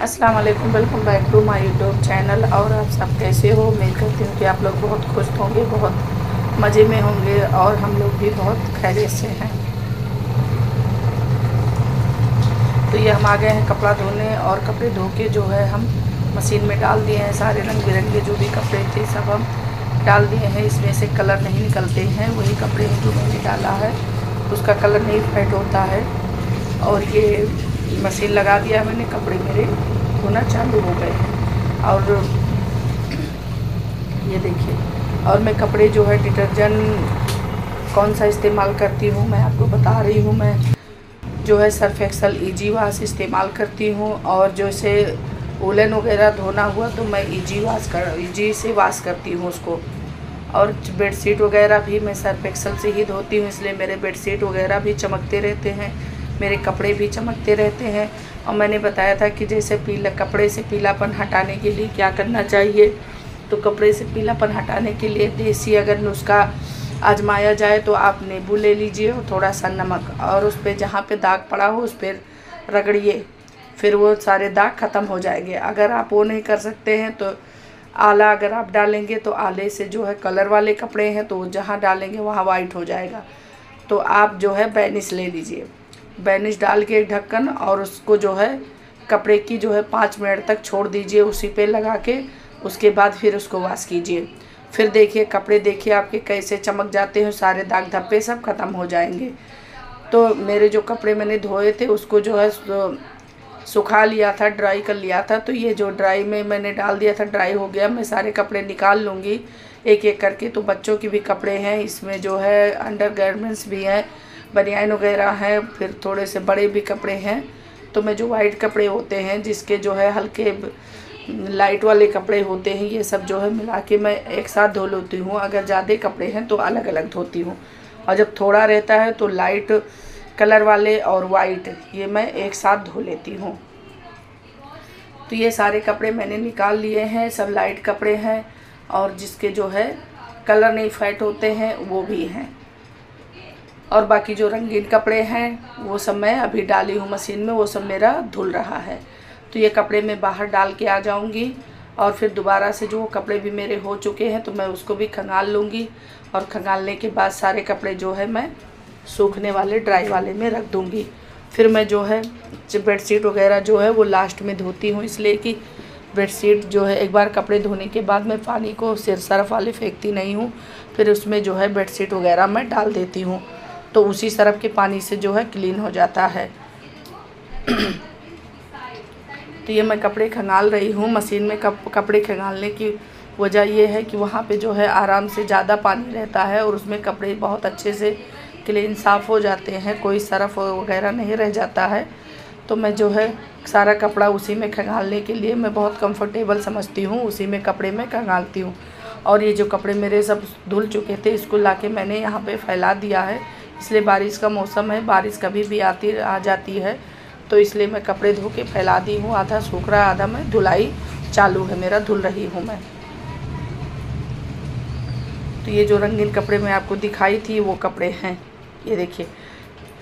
अस्सलाम वालेकुम welcome back to my YouTube channel और आप सब कैसे हो? उम्मीद करती हूँ कि आप लोग बहुत खुश होंगे, बहुत मज़े में होंगे और हम लोग भी बहुत खैरियत से हैं। तो ये हम आ गए हैं कपड़ा धोने और कपड़े धो के जो है हम मशीन में डाल दिए हैं। सारे रंग बिरंगे जो भी कपड़े थे, सब हम डाल दिए हैं। इसमें से कलर नहीं निकलते हैं, वही कपड़े जो मैंने डाला है। उसका कलर नहीं फेड होता है। और ये मशीन लगा दिया मैंने कपड़े मेरे, धोना चालू हो गए और ये देखिए, और मैं कपड़े जो है डिटर्जेंट कौन सा इस्तेमाल करती हूँ, मैं आपको बता रही हूँ, मैं जो है सर्फ एक्सल ईजी वाश इस्तेमाल करती हूँ, और जैसे ओलन वगैरह धोना हुआ तो मैं ईजी वाश कर ईजी से वाश करती हूँ उसको। और बेडशीट वगैरह भी मैं सर्फ एक्सल से ही धोती हूँ, इसलिए मेरे बेडशीट वगैरह भी चमकते रहते हैं। मेरे कपड़े भी चमकते रहते हैं और मैंने बताया था कि जैसे पीला, कपड़े से पीलापन हटाने के लिए क्या करना चाहिए? तो कपड़े से पीलापन हटाने के लिए देसी अगर नुस्खा आजमाया जाए तो आप नींबू ले लीजिए और थोड़ा सा नमक और उस पर जहाँ पे दाग पड़ा हो उस पर रगड़िए, फिर वो सारे दाग ख़त्म हो जाएँगे। अगर आप वो नहीं कर सकते हैं तो आला अगर आप डालेंगे तो आले से जो है कलर वाले कपड़े हैं तो जहाँ डालेंगे वहाँ वाइट हो जाएगा। तो आप जो है बैनिस ले लीजिए। बैनिश डाल के एक ढक्कन और उसको जो है, कपड़े की जो है पाँच मिनट तक छोड़ दीजिए उसी पे लगा के, उसके बाद फिर उसको वाश कीजिए। फिर देखिए, कपड़े देखिए आपके कैसे चमक जाते हैं, सारे दाग धब्बे सब ख़त्म हो जाएँगे। तो मेरे जो कपड़े मैंने धोए थे, उसको जो है सुखा लिया था ड्राई कर लिया था। तो ये जो ड्राई में मैंने डाल दिया था ड्राई हो गया, मैं सारे कपड़े निकाल लूँगी। एक एक करके तो बच्चों की भी कपड़े हैं, इसमें जो है अंडर भी हैं बनियान वगैरह हैं, फिर थोड़े से बड़े भी कपड़े हैं। तो मैं जो वाइट कपड़े होते हैं, जिसके जो है हल्के लाइट वाले कपड़े होते हैं, ये सब जो है मिला के मैं एक साथ धो लेती हूँ। अगर ज़्यादा कपड़े हैं तो अलग अलग धोती हूँ। और जब थोड़ा रहता है तो लाइट कलर वाले और वाइट ये मैं एक साथ धो लेती हूँ। तो ये सारे कपड़े मैंने निकाल लिए हैं, सब लाइट कपड़े हैं, और जिसके जो है कलर नहीं फैट होते हैं, वो भी हैं। और बाकी जो रंगीन कपड़े हैं, वो सब मैं अभी डाली हूँ मशीन में, वो सब मेरा धुल रहा है। तो ये कपड़े मैं बाहर डाल के आ जाऊँगी और फिर दोबारा से जो कपड़े भी मेरे हो चुके हैं तो मैं उसको भी खंगाल लूँगी और खंगालने के बाद सारे कपड़े जो है मैं सूखने वाले, ड्राई वाले में रख दूँगी। फिर मैं जो है बेडशीट वगैरह जो है, वो लास्ट में धोती हूँ इसलिए कि बेडशीट जो है, एक बार कपड़े धोने के बाद मैं पानी को सिर सरफ वाले फेंकती नहीं हूँ, फिर उसमें जो है बेडशीट वगैरह मैं डाल देती हूँ। तो उसी सरफ के पानी से जो है क्लीन हो जाता है। तो ये मैं कपड़े खंगाल रही हूँ। मशीन में कप, कपड़े खंगालने की वजह ये है कि वहाँ पे जो है आराम से ज़्यादा पानी रहता है और उसमें कपड़े बहुत अच्छे से क्लीन साफ़ हो जाते हैं, कोई सरफ वगैरह नहीं रह जाता है। तो मैं जो है सारा कपड़ा उसी में खंगालने के लिए मैं बहुत कंफर्टेबल समझती हूँ, उसी में कपड़े में खंगालती हूँ। और ये जो कपड़े मेरे सब धुल चुके थे, इसको ला मैंने यहाँ पर फैला दिया है। इसलिए बारिश का मौसम है, बारिश कभी भी आती, आ जाती है तो इसलिए मैं कपड़े धो के फैला दी हूँ। आधा सूख रहा, आधा मैं धुलाई चालू है, मेरा धुल रही हूँ मैं। तो ये जो रंगीन कपड़े मैं आपको दिखाई थी, वो कपड़े हैं। ये देखिए,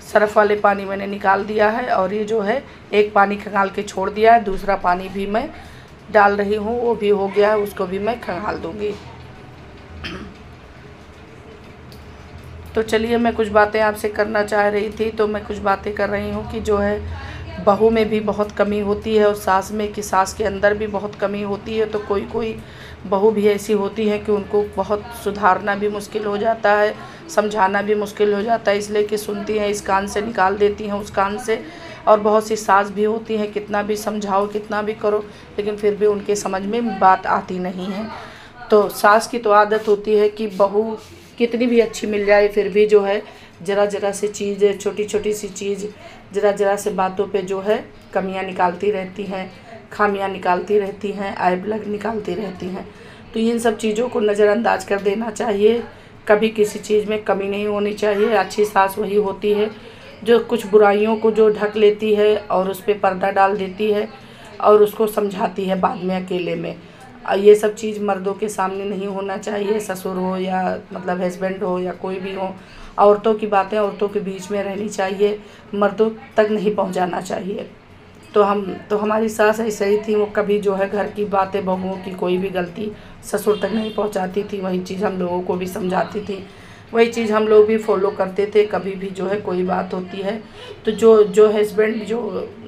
सरफ वाले पानी मैंने निकाल दिया है और ये जो है, एक पानी खंगाल के छोड़ दिया है, दूसरा पानी भी मैं डाल रही हूँ, वो भी हो गया है, उसको भी मैं खंगाल दूँगी। तो चलिए, मैं कुछ बातें आपसे करना चाह रही थी तो मैं कुछ बातें कर रही हूँ कि जो है, बहू में भी बहुत कमी होती है और सास में कि सास के अंदर भी बहुत कमी होती है तो कोई कोई बहू भी ऐसी होती है कि उनको बहुत सुधारना भी मुश्किल हो जाता है, समझाना भी मुश्किल हो जाता है, इसलिए कि सुनती हैं, इस कान से निकाल देती हैं, उस कान से, और बहुत सी सास भी होती हैं, कितना भी समझाओ, कितना भी करो, लेकिन फिर भी उनके समझ में बात आती नहीं है। तो सास की तो आदत होती है कि बहू कितनी भी अच्छी मिल जाए, फिर भी जो है, ज़रा ज़रा सी चीज़, छोटी छोटी सी चीज़, ज़रा ज़रा से बातों पे जो है, कमियाँ निकालती रहती हैं, खामियाँ निकालती रहती हैं आयब निकालती रहती हैं। तो इन सब चीज़ों को नज़रअंदाज कर देना चाहिए। कभी किसी चीज़ में कमी नहीं होनी चाहिए। अच्छी सास वही होती है, जो कुछ बुराइयों को जो ढक लेती है और उस पर पर्दा डाल देती है और उसको समझाती है बाद में अकेले में। ये सब चीज़ मर्दों के सामने नहीं होना चाहिए ससुर हो या मतलब हस्बैंड हो या कोई भी हो। औरतों की बातें औरतों के बीच में रहनी चाहिए मर्दों तक नहीं पहुंचाना चाहिए। तो हम तो हमारी सास ऐसे ही थी वो कभी जो है घर की बातें बहुओं की कोई भी गलती ससुर तक नहीं पहुंचाती थी वही चीज़ हम लोगों को भी समझाती थी। वही चीज़ हम लोग भी फॉलो करते थे कभी भी जो है कोई बात होती है। तो जो जो हस्बैंड जो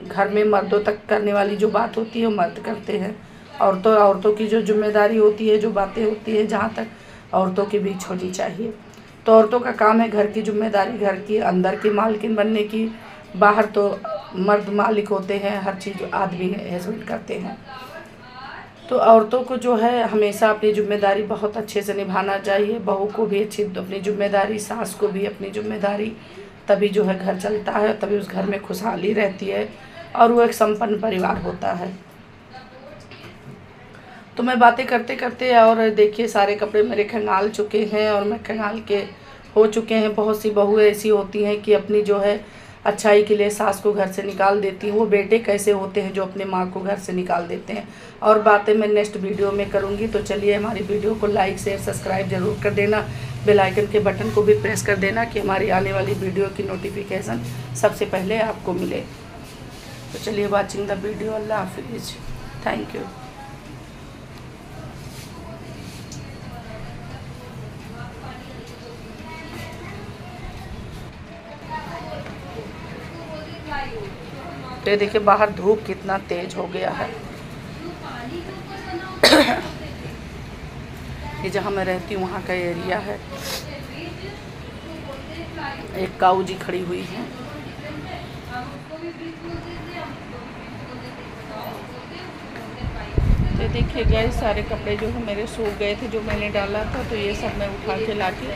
घर में मर्दों तक करने वाली जो बात होती है वो मर्द करते हैं। औरतों औरतों की जो ज़िम्मेदारी होती है, जो बातें होती है, जहाँ तक औरतों के बीच होनी चाहिए। तो औरतों का काम है घर की ज़िम्मेदारी, घर की, अंदर की मालकिन बनने की। बाहर तो मर्द मालिक होते हैं, हर चीज़ आदमी हस्बैंड करते हैं। तो औरतों को जो है, हमेशा अपनी ज़िम्मेदारी बहुत अच्छे से निभाना चाहिए। बहू को भी अच्छी अपनी ज़िम्मेदारी, सास को भी अपनी ज़िम्मेदारी। तभी जो है घर चलता है, तभी उस घर में खुशहाली रहती है और वो एक संपन्न परिवार होता है। तो मैं बातें करते करते और देखिए सारे कपड़े मेरे खंगाल चुके हैं और मैं खंगाल के हो चुके हैं। बहुत सी बहुएँ ऐसी होती हैं कि अपनी जो है अच्छाई के लिए सास को घर से निकाल देती हैं। वो बेटे कैसे होते हैं जो अपने माँ को घर से निकाल देते हैं? और बातें मैं नेक्स्ट वीडियो में करूँगी। तो चलिए हमारी वीडियो को लाइक, शेयर, सब्सक्राइब ज़रूर कर देना। बेल आइकन के बटन को भी प्रेस कर देना कि हमारी आने वाली वीडियो की नोटिफिकेशन सबसे पहले आपको मिले। तो चलिए वॉचिंग द वीडियो अल्लाह हाफिज़। थैंक यू तो देखिए, बाहर धूप कितना तेज हो गया है। ये जहाँ मैं रहती हूँ, वहाँ का एरिया है। एक काऊ जी खड़ी हुई है। देखिए गए, सारे कपड़े जो है मेरे सूख गए थे, जो मैंने डाला था तो ये सब मैं उठा के ला के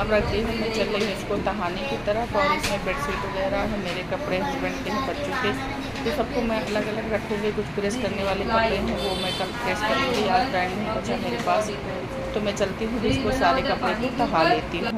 अब रख दी हूँ। मैं चल रही हूँ इसको दहाने की तरफ़ और इसमें बेडशीट वगैरह है, मेरे कपड़े हस्बैंड के हैं, बच्चों के। तो सबको मैं अलग अलग रखूँगी, कुछ प्रेस करने वाले कपड़े हैं, वो मैं कल प्रेस करूँगी आज ब्रांड नहीं बचा मेरे पास। तो मैं चलती हूँ, इसको सारे कपड़े को दहा लेती हूँ।